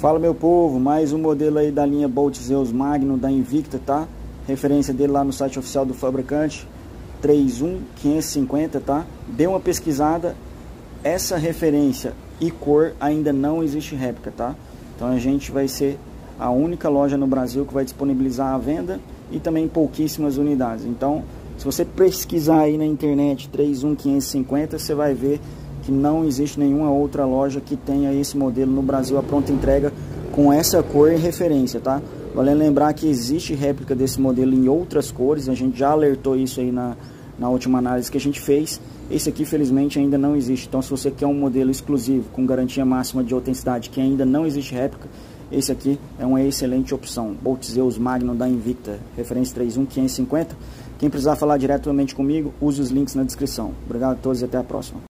Fala meu povo, mais um modelo aí da linha Bolt Zeus Magno da Invicta, tá? Referência dele lá no site oficial do fabricante 31550, tá? Dê uma pesquisada, essa referência e cor ainda não existe réplica, tá? Então a gente vai ser a única loja no Brasil que vai disponibilizar a venda e também pouquíssimas unidades. Então, se você pesquisar aí na internet 31550, você vai ver que não existe nenhuma outra loja que tenha esse modelo no Brasil a pronta entrega com essa cor e referência, tá? Vale lembrar que existe réplica desse modelo em outras cores, a gente já alertou isso aí na, na última análise que a gente fez. Esse aqui, felizmente, ainda não existe. Então, se você quer um modelo exclusivo com garantia máxima de autenticidade que ainda não existe réplica, esse aqui é uma excelente opção. Bolt Zeus Magnum da Invicta, referência 31550. Quem precisar falar diretamente comigo, use os links na descrição. Obrigado a todos e até a próxima.